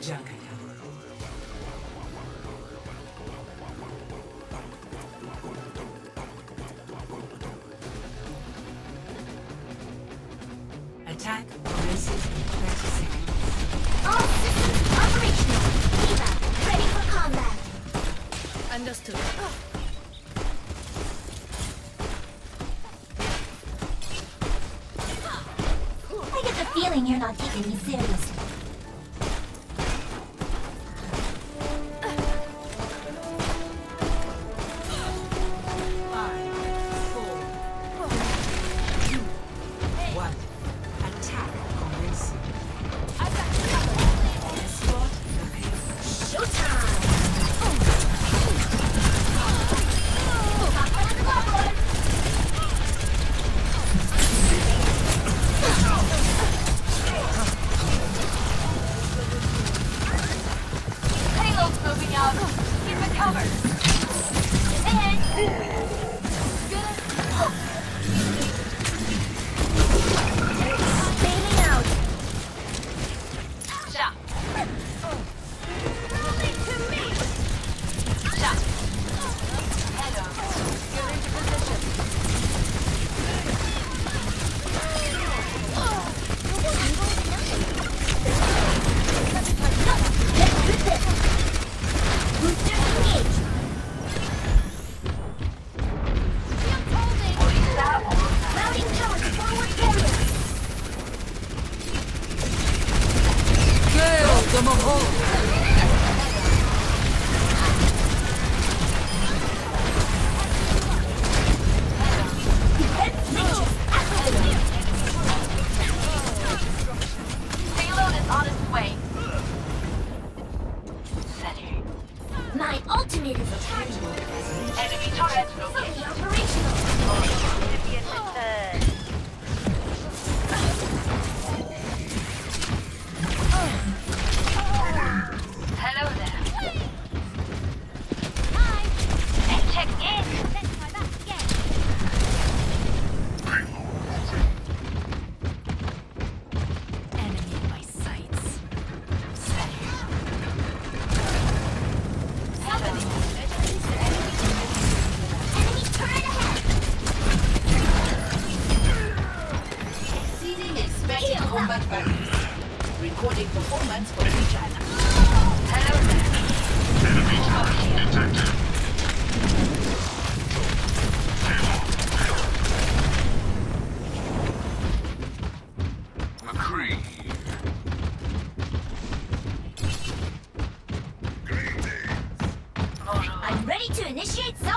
Jankata. Attack commences in 30 seconds. All systems operational. Eva, ready for combat. Understood. Oh. I get the feeling you're not taking me seriously.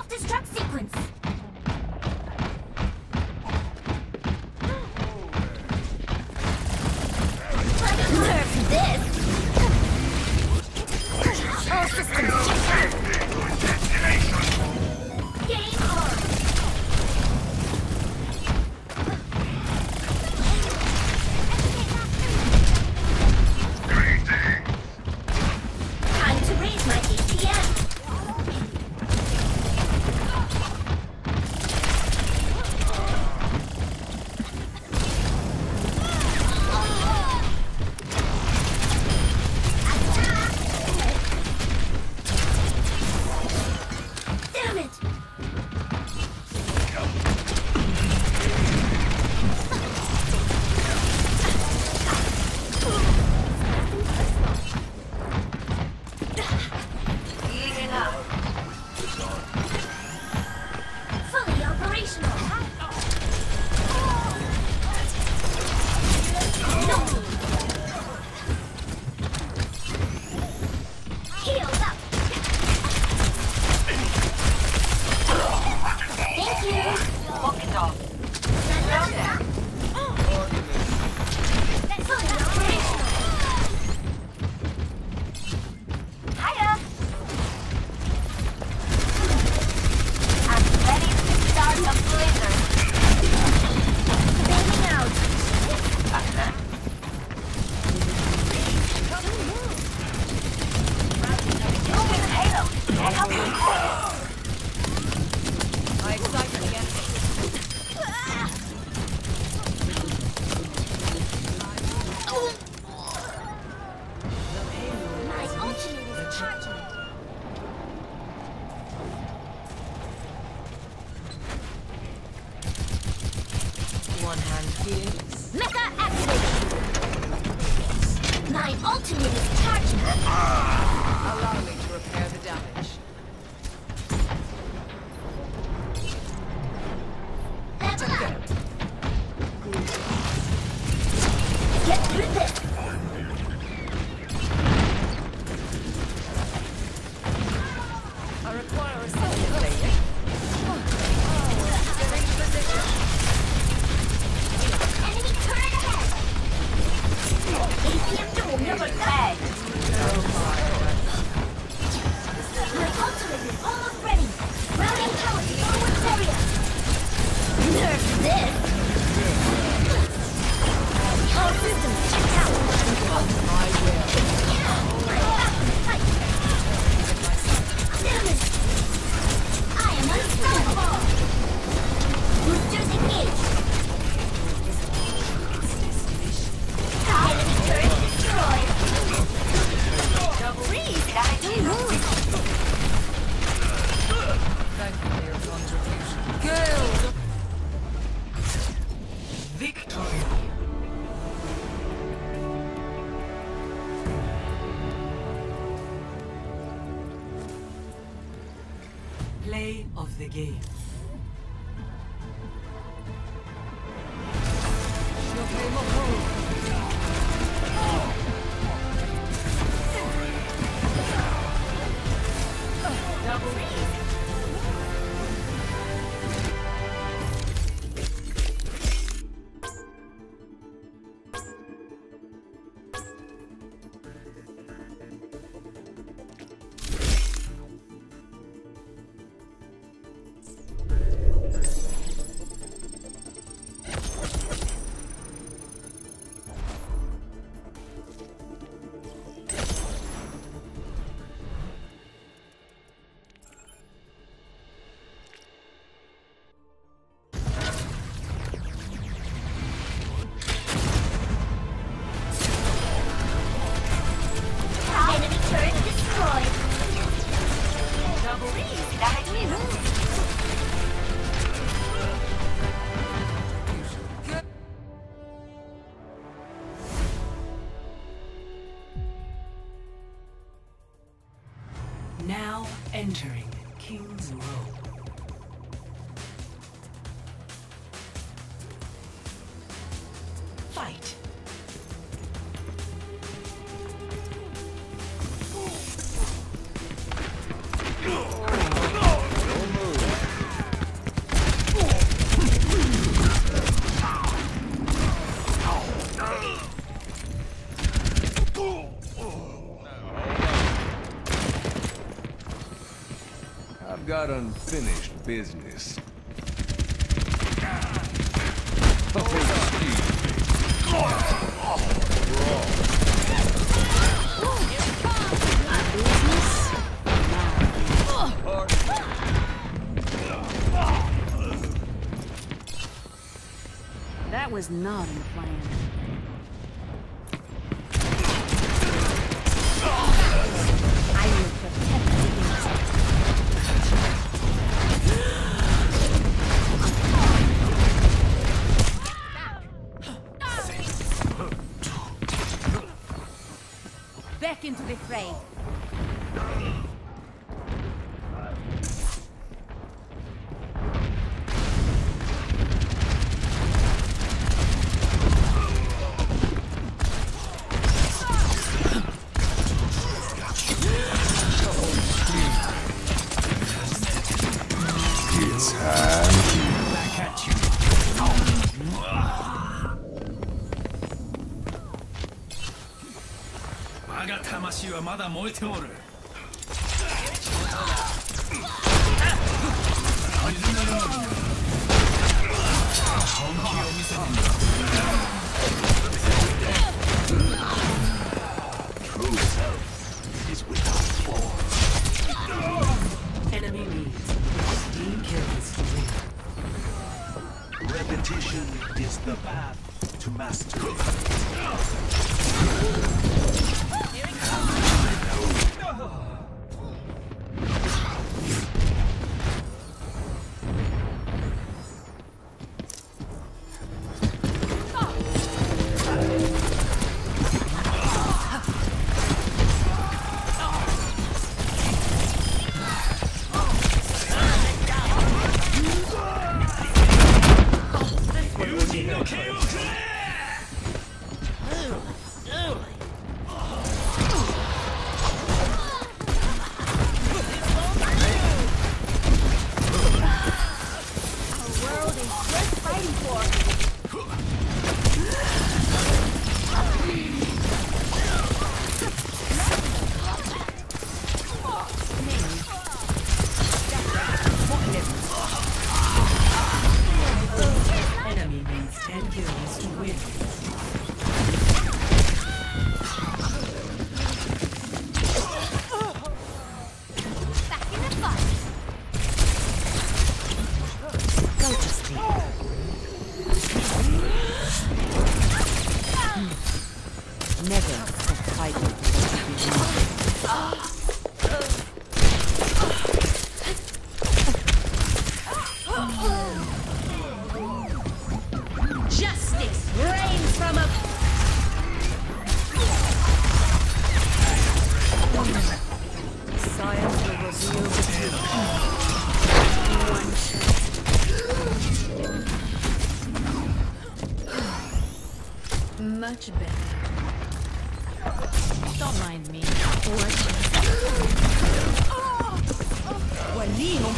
self-destruct sequence. Play of the game. Double I've got unfinished business. That was not in the plan. だ燃えておる。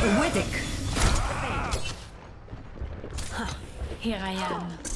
Widdick. Here I am.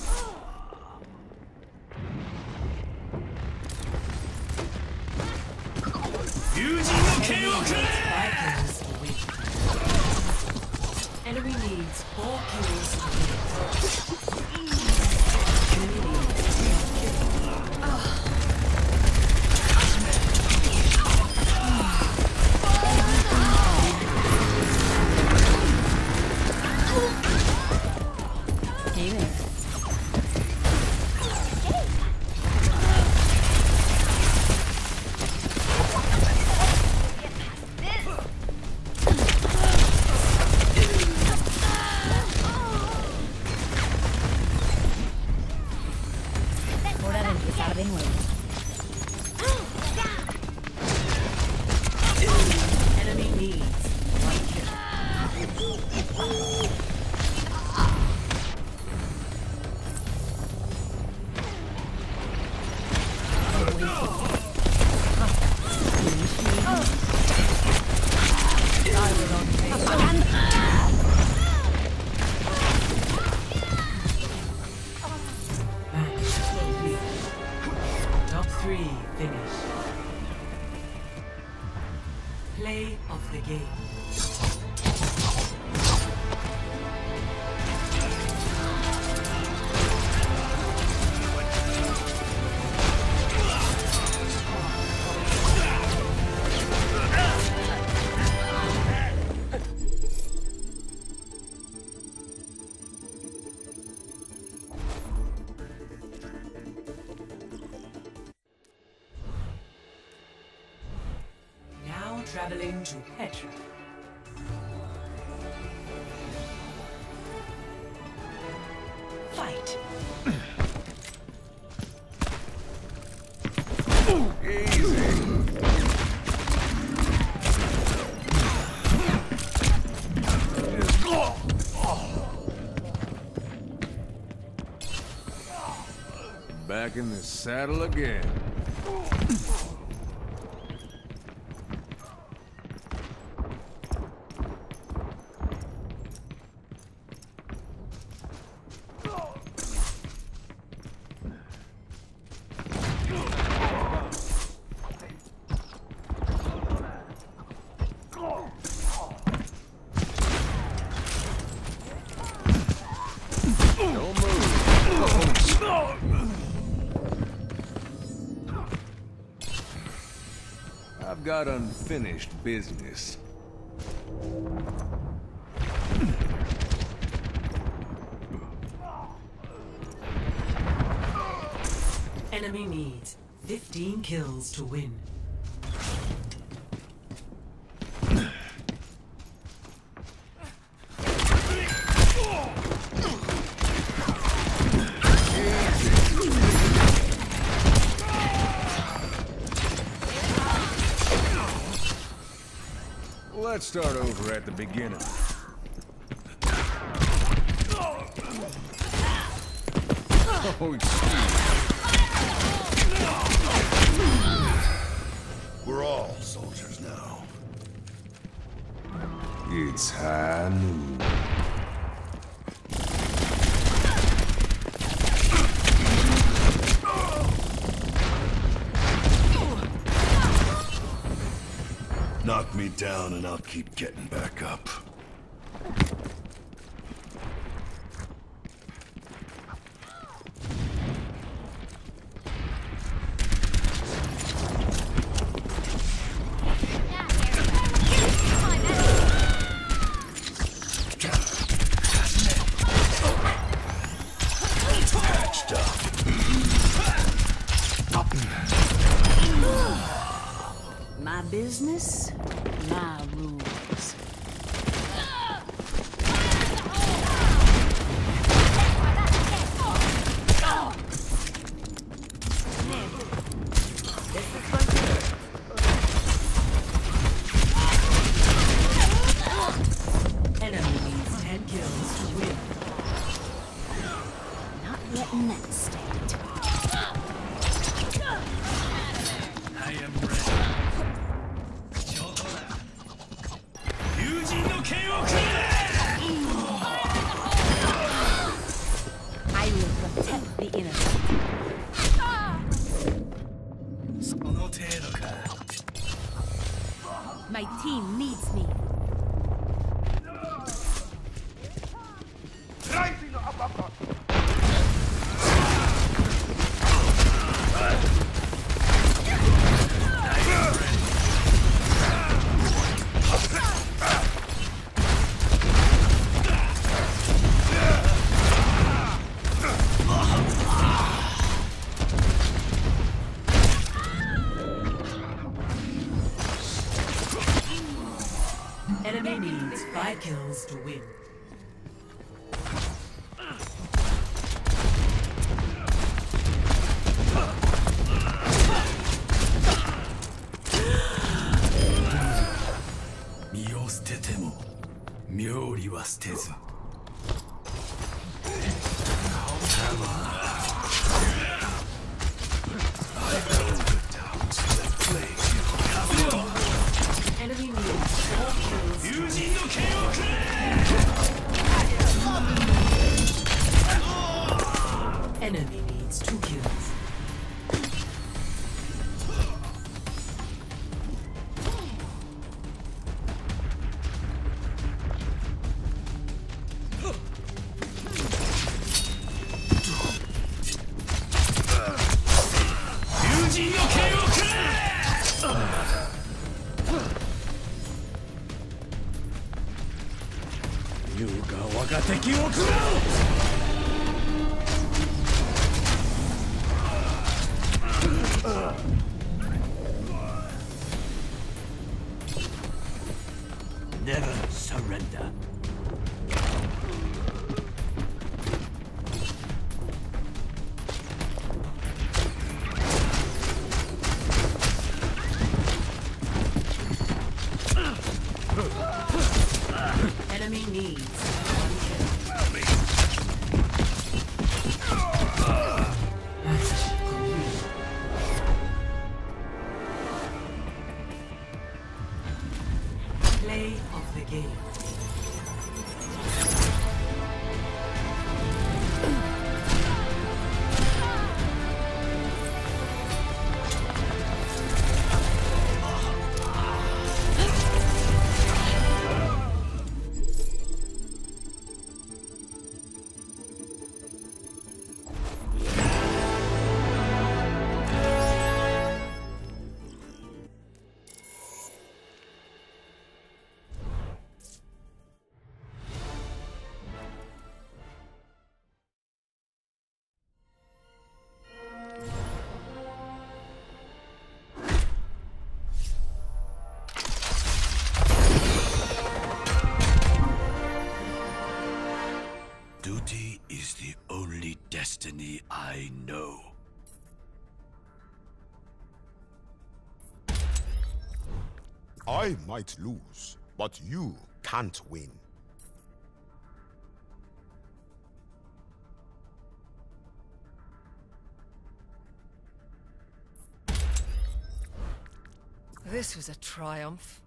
Empezar de nuevo. Traveling to Petra. Fight. Easy. Back in the saddle again. Got unfinished business. Enemy needs 15 kills to win. Let's start over at the beginning. Oh, excuse. We're all soldiers now. It's high noon. Down and I'll keep getting back up. Up. Business, my rules. team needs me. Never surrender. I might lose, but you can't win. This was a triumph.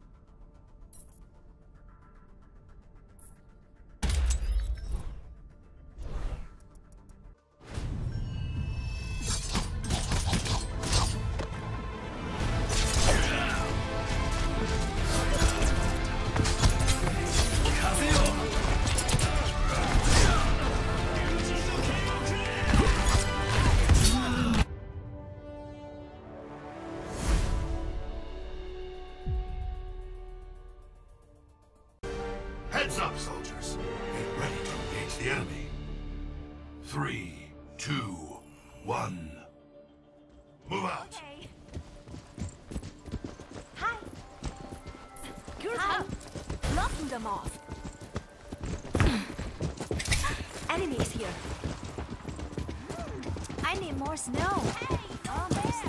I need more snow. Hey, almost.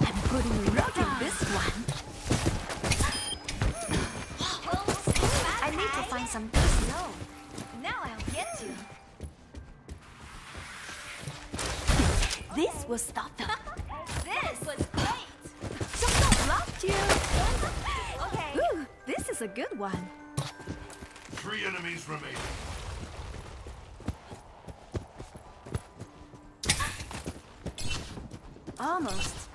I'm putting a rock in this one. I need to find some good snow. Now I'll get you. This will stop them. this was great. Someone blocked you. okay. Ooh, this is a good one. Three enemies remaining. Almost.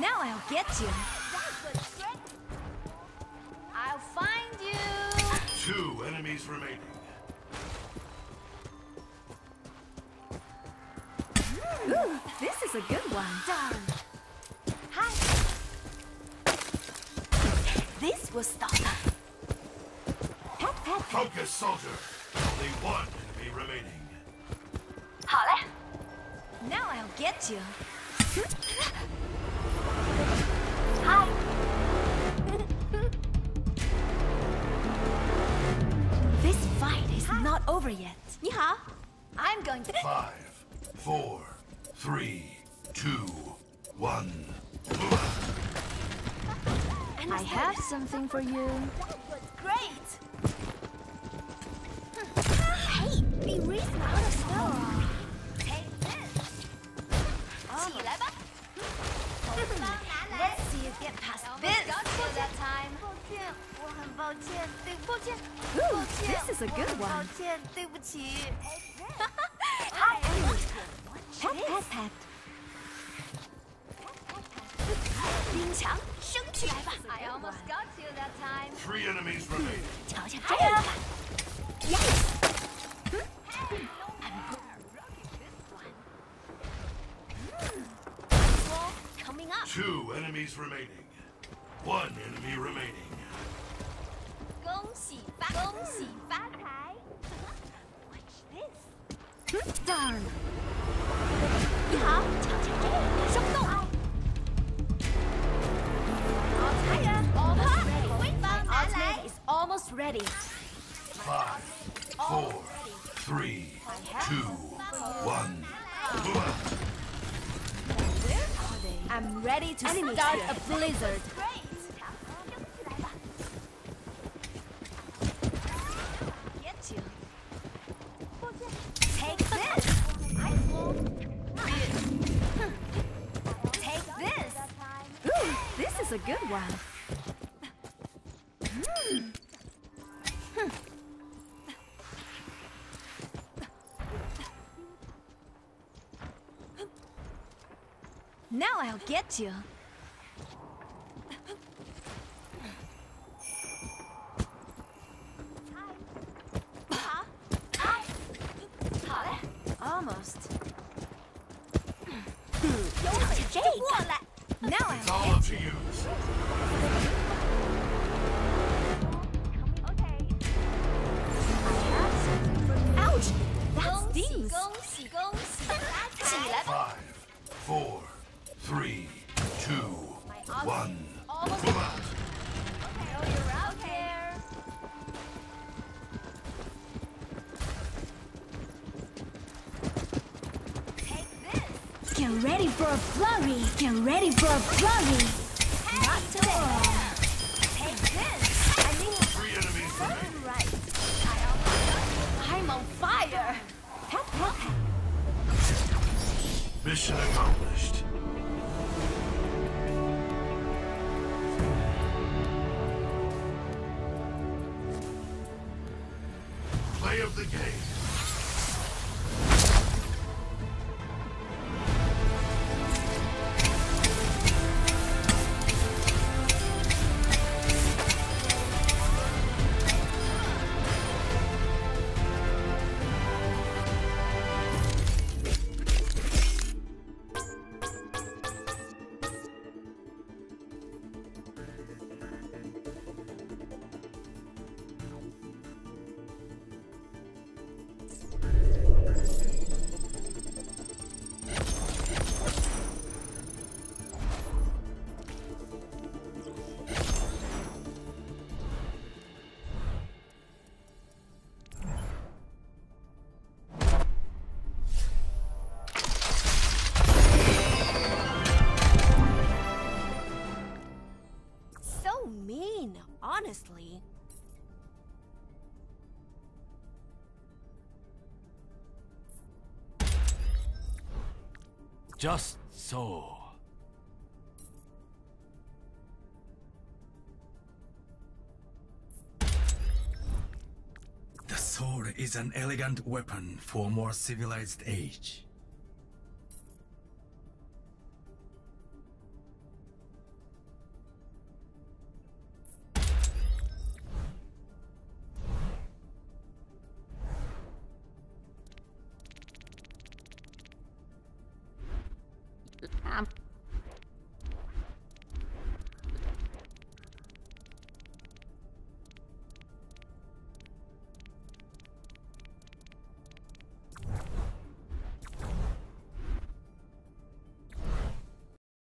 Now I'll get you. I'll find you. Two enemies remaining. Ooh, this is a good one. Done. Hi. This will stop. Pat, pat, pat. Focus, soldier. Only one enemy remaining. 好嘞。Now I'll get you. Hi. This fight is not over yet. 你好. I'm going to. Five, four, three, two, one. Move. I have something for you. That was Great. Hmm. Hey, be reasonable. Take get past This. this. Got you that time. 抱歉，我很抱歉，对，抱歉， Ooh, 抱歉 this is a good 抱 one. 歉，对不起。 Hi. Pat, pat, pat. 冰墙升起来吧。I almost got you that time. Three enemies remaining. 瞧瞧这个。Yes. Two enemies remaining. One enemy remaining. 恭喜发，恭喜发财。Watch this. Darn. 你好，瞧瞧这个，生动。好残忍，almost ready。威方拿 Ultimate 来。 is almost ready. Five, four, three, two, one. I'm ready to Enemy start here. a blizzard. This is a good one. Mm. Now I'll get you. Almost. Jake! Now I'll it's all you. Ouch! That stings! Five, four, ready for Just so. The sword is an elegant weapon for a more civilized age.